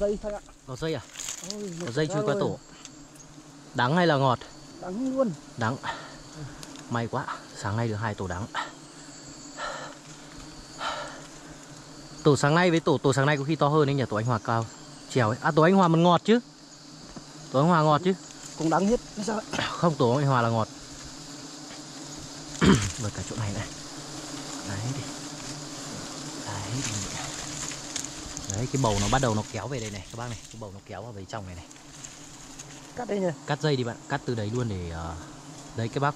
dây thôi ạ Có dây à? Ôi, Có dây chui qua rồi. tổ. Đắng hay là ngọt? đắng luôn Đắng. May quá, sáng nay được hai tổ đắng. Tổ sáng nay với tổ tổ sáng nay có khi to hơn đấy nhỉ, tổ anh Hòa cao. Trèo ấy. À tổ anh Hòa มัน ngọt chứ. Tổ anh Hòa ngọt chứ. cũng đắng hết sao Không, tổ anh Hòa là ngọt. Vượt cả chỗ này này. Đấy đi. Đấy đi. Đấy cái bầu nó bắt đầu nó kéo về đây này các bác này, cái bầu nó kéo vào về trong này này. cắt đây nhỉ Cắt dây đi bạn, cắt từ đấy luôn để ờ, đấy cái bác